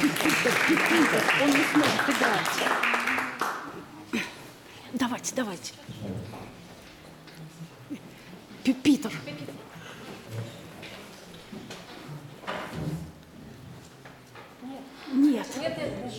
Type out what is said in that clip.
Он не сможет играть. Давайте, давайте. Питер. Нет. Нет. Нет, нет.